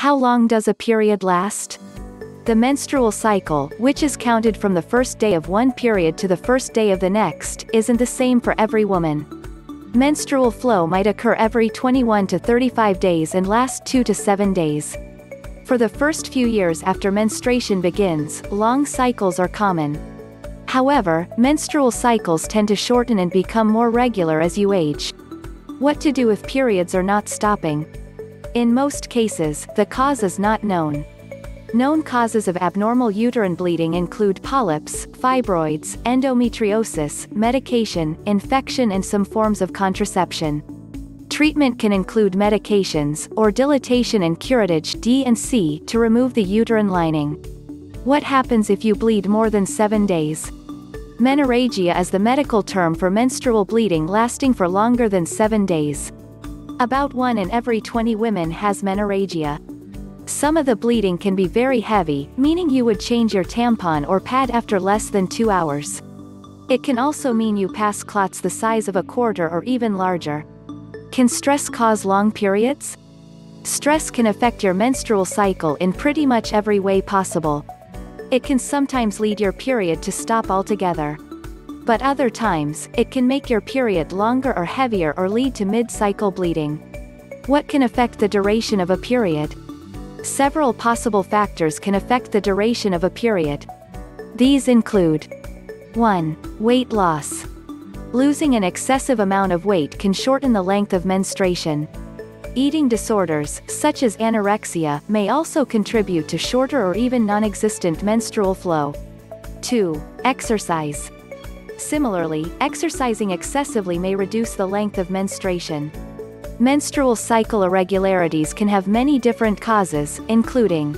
How long does a period last? The menstrual cycle, which is counted from the first day of one period to the first day of the next, isn't the same for every woman. Menstrual flow might occur every 21 to 35 days and last 2 to 7 days. For the first few years after menstruation begins, long cycles are common. However, menstrual cycles tend to shorten and become more regular as you age. What to do if periods are not stopping? In most cases, the cause is not known. Known causes of abnormal uterine bleeding include polyps, fibroids, endometriosis, medication, infection and some forms of contraception. Treatment can include medications, or dilatation and curettage D and C to remove the uterine lining. What happens if you bleed more than 7 days? Menorrhagia is the medical term for menstrual bleeding lasting for longer than 7 days. About 1 in every 20 women has menorrhagia. Some of the bleeding can be very heavy, meaning you would change your tampon or pad after less than 2 hours. It can also mean you pass clots the size of a quarter or even larger. Can stress cause long periods? Stress can affect your menstrual cycle in pretty much every way possible. It can sometimes lead your period to stop altogether. But other times, it can make your period longer or heavier or lead to mid-cycle bleeding. What can affect the duration of a period? Several possible factors can affect the duration of a period. These include 1. Weight loss. Losing an excessive amount of weight can shorten the length of menstruation. Eating disorders, such as anorexia, may also contribute to shorter or even non-existent menstrual flow. 2. Exercise. Similarly, exercising excessively may reduce the length of menstruation. Menstrual cycle irregularities can have many different causes, including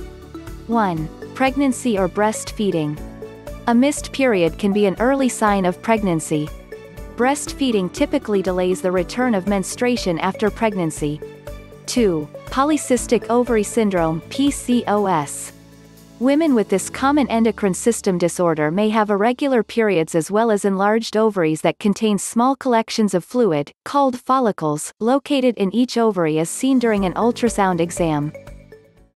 1. Pregnancy or breastfeeding. A missed period can be an early sign of pregnancy. Breastfeeding typically delays the return of menstruation after pregnancy. 2. Polycystic ovary syndrome PCOS. Women with this common endocrine system disorder may have irregular periods as well as enlarged ovaries that contain small collections of fluid, called follicles, located in each ovary as seen during an ultrasound exam.